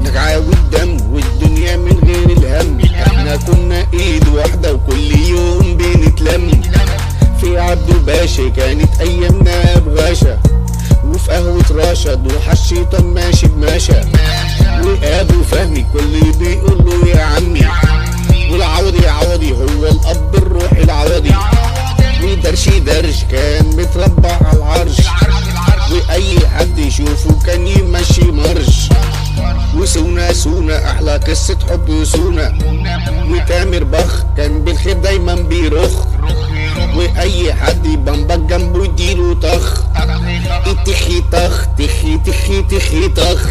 نجعاوي الدم والدنيا من غير الهم. إحنا كنا إيد واحدة وكل يوم بنتلم. في عبد الباشا كانت أيامنا بغاشا وفي قهوة راشد وحش الشيطان ماشي بماشا وابو فهمي كل يشوفه كان يمشي مرش. وسونا سونا أحلى قصة حب سونا وتامر بخ كان بالخير دايما بيرخ وأي حد يبنبك جنبه يديله طخ. تخي طخ تخي تخي تخي طخ.